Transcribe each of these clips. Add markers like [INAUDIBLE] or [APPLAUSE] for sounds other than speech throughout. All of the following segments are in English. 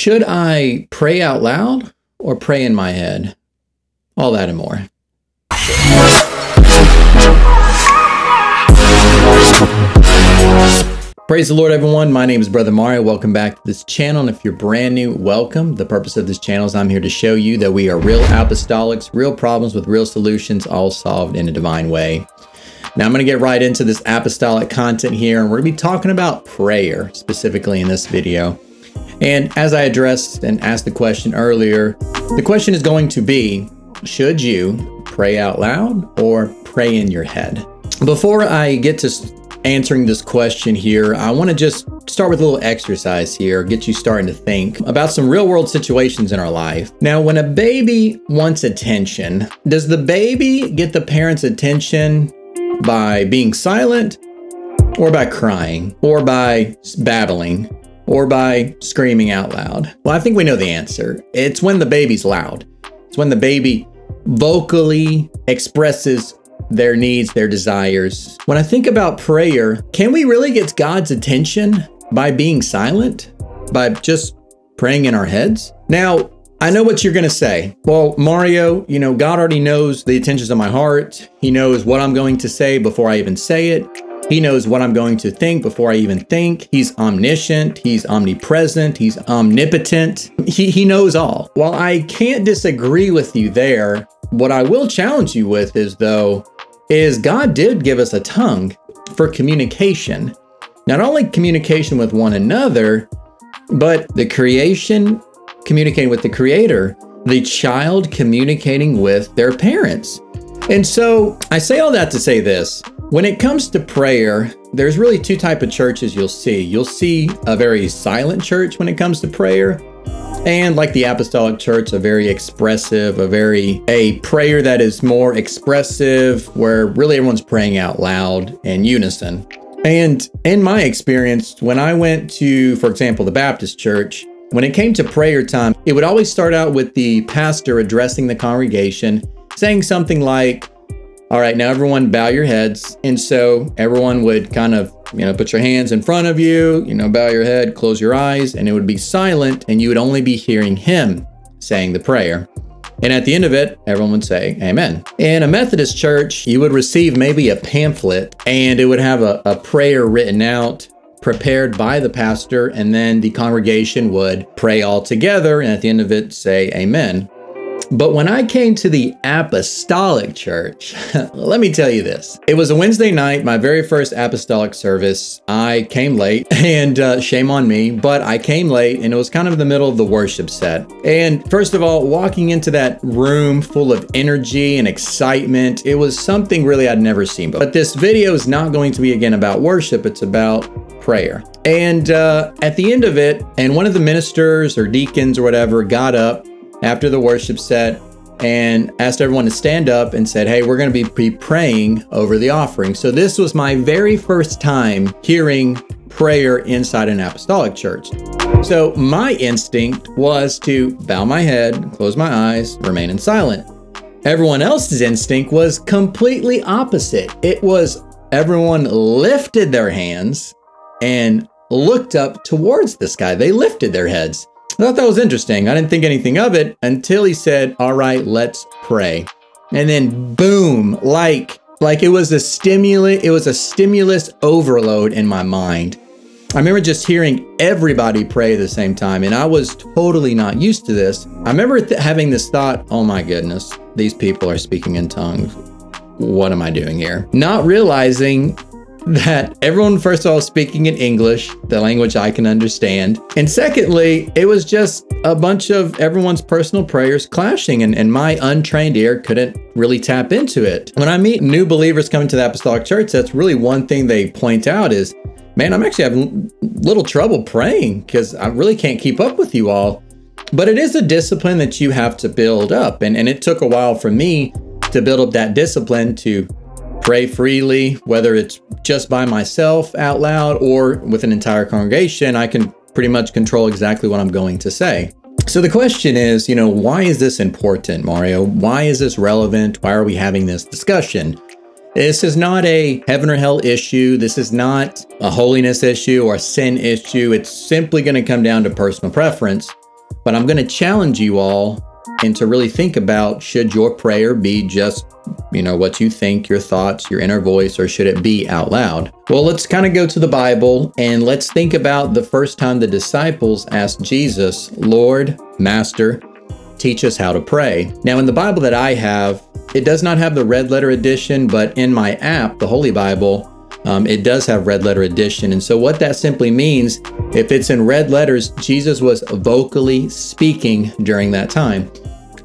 Should I pray out loud or pray in my head? All that and more. Praise the Lord, everyone. My name is Brother Mario. Welcome back to this channel. And if you're brand new, welcome. The purpose of this channel is I'm here to show you that we are real apostolics, real problems with real solutions, all solved in a divine way. Now, I'm going to get right into this apostolic content here, and we're going to be talking about prayer specifically in this video. And as I addressed and asked the question earlier, the question is going to be should you pray out loud or pray in your head? Before I get to answering this question here, I want to just start with a little exercise here, get you starting to think about some real world situations in our life. Now, when a baby wants attention, does the baby get the parent's attention by being silent or by crying or by babbling or by screaming out loud? Well, I think we know the answer. It's when the baby's loud. It's when the baby vocally expresses their needs, their desires. When I think about prayer, can we really get God's attention by being silent? By just praying in our heads? Now, I know what you're going to say. Well, Mario, you know, God already knows the intentions of my heart. He knows what I'm going to say before I even say it. He knows what I'm going to think before I even think. He's omniscient. He's omnipresent. He's omnipotent. He, he knows all. While I can't disagree with you there, what I will challenge you with is, though, is God did give us a tongue for communication. Not only communication with one another, but the creation communicating with the creator, the child communicating with their parents. And so I say all that to say this. When it comes to prayer, there's really two type of churches you'll see. You'll see a very silent church when it comes to prayer, and like the apostolic church a very expressive a very a prayer that is more expressive where really everyone's praying out loud and unison and in my experience when i went to for example the baptist church when it came to prayer time it would always start out with the pastor addressing the congregation saying something like all right, now everyone bow your heads. And so everyone would kind of, you know, put your hands in front of you, you know, bow your head, close your eyes, and it would be silent, and you would only be hearing him saying the prayer. And at the end of it, everyone would say, Amen. In a Methodist church, you would receive maybe a pamphlet, and it would have a, a prayer written out prepared by the pastor, and then the congregation would pray all together, and at the end of it, say Amen. But when I came to the apostolic church, [LAUGHS] let me tell you this. It was a Wednesday night, my very first apostolic service. I came late, [LAUGHS] and uh, shame on me, but I came late, and it was kind of the middle of the worship set. And first of all, walking into that room full of energy and excitement, it was something really I'd never seen before. But this video is not going to be again about worship, it's about prayer. And uh, at the end of it, and one of the ministers or deacons or whatever got up after the worship set and asked everyone to stand up and said, Hey, we're going to be praying over the offering. So this was my very first time hearing prayer inside an apostolic church. So my instinct was to bow my head, close my eyes, remain in silent. Everyone else's instinct was completely opposite. It was everyone lifted their hands and looked up towards the sky. They lifted their heads. I thought that was interesting. I didn't think anything of it until he said, All right, let's pray. And then boom, like like it was a stimulus, it was a stimulus overload in my mind. I remember just hearing everybody pray at the same time, and I was totally not used to this. I remember th- having this thought, oh my goodness, these people are speaking in tongues. What am I doing here? Not realizing that everyone, first of all, speaking in English, the language I can understand. And secondly, it was just a bunch of everyone's personal prayers clashing, and, and my untrained ear couldn't really tap into it. When I meet new believers coming to the Apostolic Church, that's really one thing they point out is, man, I'm actually having little trouble praying because I really can't keep up with you all. But it is a discipline that you have to build up. And, and it took a while for me to build up that discipline to pray freely, whether it's just by myself out loud or with an entire congregation, I can pretty much control exactly what I'm going to say. So the question is, you know, why is this important, Mario? Why is this relevant? Why are we having this discussion? This is not a heaven or hell issue. This is not a holiness issue or a sin issue. It's simply going to come down to personal preference. But I'm going to challenge you all and to really think about should your prayer be just, you know, what you think, your thoughts, your inner voice, or should it be out loud? Well, let's kind of go to the Bible and let's think about the first time the disciples asked Jesus, Lord, Master, teach us how to pray. Now, in the Bible that I have, it does not have the red letter edition, but in my app, the Holy Bible, um, it does have red letter edition. And so, what that simply means, if it's in red letters, Jesus was vocally speaking during that time.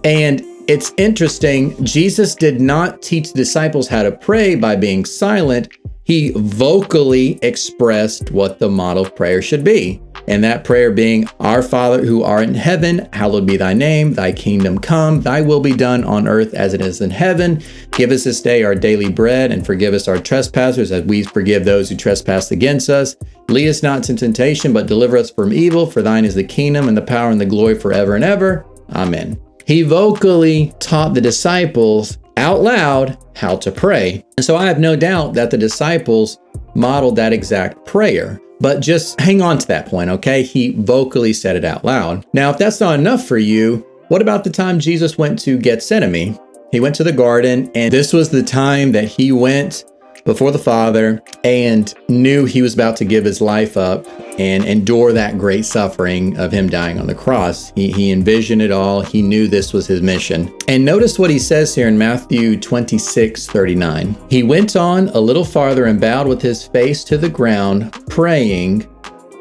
And it's interesting, Jesus did not teach disciples how to pray by being silent. He vocally expressed what the model of prayer should be. And that prayer being, Our Father who art in heaven, hallowed be thy name, thy kingdom come, thy will be done on earth as it is in heaven. Give us this day our daily bread, and forgive us our trespasses as we forgive those who trespass against us. Lead us not into temptation, but deliver us from evil, for thine is the kingdom and the power and the glory forever and ever. Amen. He vocally taught the disciples out loud how to pray. And so I have no doubt that the disciples modeled that exact prayer. But just hang on to that point, okay? He vocally said it out loud. Now, if that's not enough for you, what about the time Jesus went to Gethsemane? He went to the garden, and this was the time that he went before the Father and knew he was about to give his life up and endure that great suffering of him dying on the cross. He, he envisioned it all. He knew this was his mission. And notice what he says here in Matthew 26 39. He went on a little farther and bowed with his face to the ground, praying,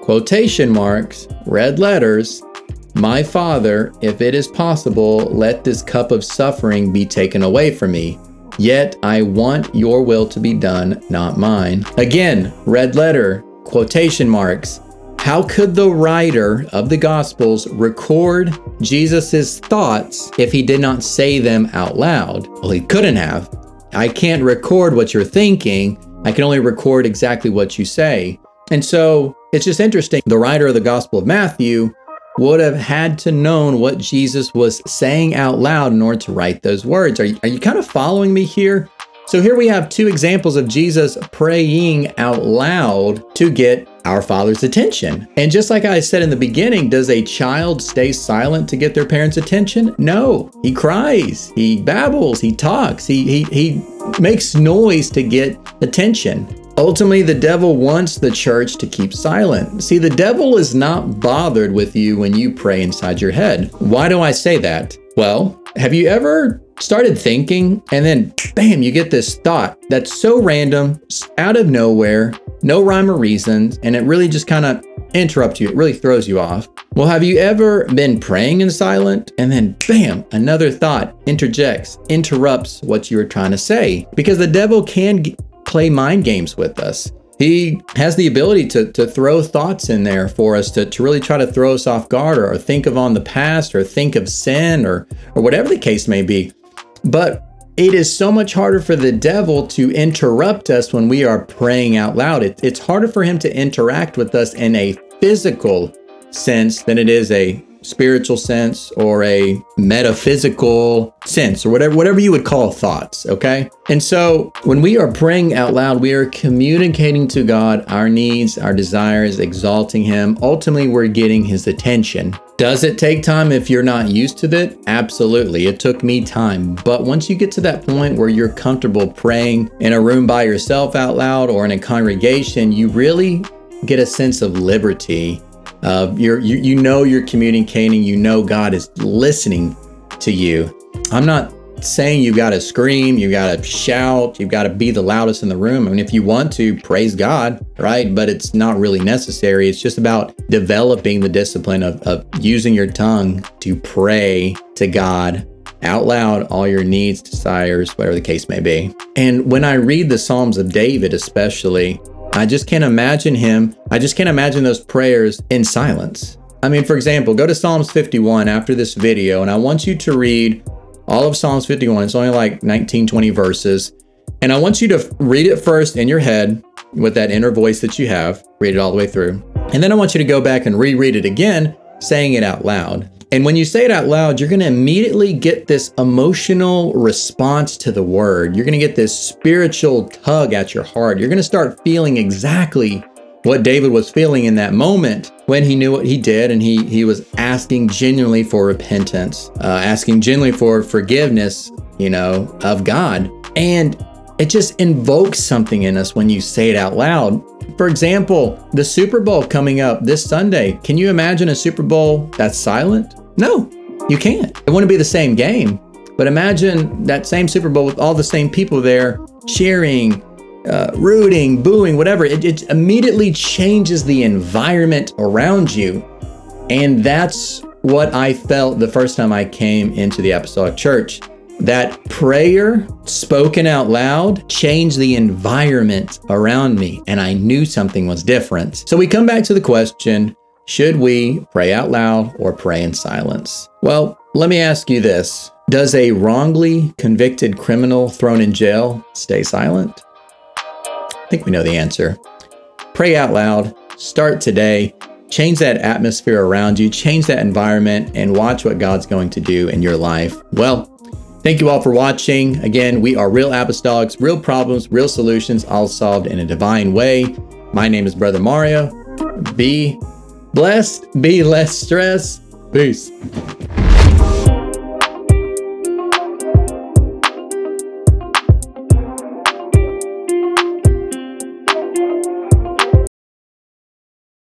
quotation marks, red letters, My Father, if it is possible, let this cup of suffering be taken away from me. Yet I want your will to be done, not mine. Again, red letter, quotation marks. How could the writer of the Gospels record Jesus' thoughts if he did not say them out loud? Well, he couldn't have. I can't record what you're thinking. I can only record exactly what you say. And so it's just interesting. The writer of the Gospel of Matthew would have had to known what Jesus was saying out loud in order to write those words. Are you, are you kind of following me here? So here we have two examples of Jesus praying out loud to get our Father's attention. And just like I said in the beginning, does a child stay silent to get their parents' attention? No. He cries, he babbles, he talks, he he he makes noise to get attention. Ultimately, the devil wants the church to keep silent. See, the devil is not bothered with you when you pray inside your head. Why do I say that? Well, have you ever started thinking and then bam, you get this thought that's so random, out of nowhere, no rhyme or reason, and it really just kind of interrupts you. It really throws you off. Well, have you ever been praying in silent and then bam, another thought interjects, interrupts what you were trying to say? Because the devil can play mind games with us. He has the ability to, to throw thoughts in there for us to, to really try to throw us off guard or, or think of on the past or think of sin or, or whatever the case may be. But it is so much harder for the devil to interrupt us when we are praying out loud. It, it's harder for him to interact with us in a physical sense than it is a spiritual sense or a metaphysical sense or whatever whatever you would call thoughts okay? And so when we are praying out loud we are communicating to god our needs our desires exalting him. Ultimately we're getting his attention. Does it take time if you're not used to it? Absolutely. It took me time. But once you get to that point where you're comfortable praying in a room by yourself out loud or in a congregation you really get a sense of liberty uh, you're, you, you know you're communicating, you know God is listening to you. I'm not saying you got to scream, you got to shout, you got to be the loudest in the room. I mean, if you want to, praise God, right? But it's not really necessary. It's just about developing the discipline of, of using your tongue to pray to God out loud all your needs, desires, whatever the case may be. And when I read the Psalms of David, especially, I just can't imagine him. I just can't imagine those prayers in silence. I mean, for example, go to Psalms 51 after this video, and I want you to read all of Psalms 51. It's only like 19, 20 verses. And I want you to read it first in your head with that inner voice that you have, read it all the way through. And then I want you to go back and reread it again, saying it out loud. And when you say it out loud, you're going to immediately get this emotional response to the word. You're going to get this spiritual tug at your heart. You're going to start feeling exactly what David was feeling in that moment when he knew what he did and he he was asking genuinely for repentance, uh, asking genuinely for forgiveness, you know, of God. And it just invokes something in us when you say it out loud. For example, the Super Bowl coming up this Sunday. Can you imagine a Super Bowl that's silent? No, you can't. It wouldn't be the same game. But imagine that same Super Bowl with all the same people there cheering, uh, rooting, booing, whatever. It, it immediately changes the environment around you. And that's what I felt the first time I came into the Apostolic Church. That prayer spoken out loud changed the environment around me, and I knew something was different. So we come back to the question should we pray out loud or pray in silence? Well, let me ask you this Does a wrongly convicted criminal thrown in jail stay silent? I think we know the answer. Pray out loud, start today, change that atmosphere around you, change that environment, and watch what God's going to do in your life. Well, Thank you all for watching. Again, we are Real Apostolics, real problems, real solutions, all solved in a divine way. My name is Brother Mario. Be blessed, be less stressed. Peace.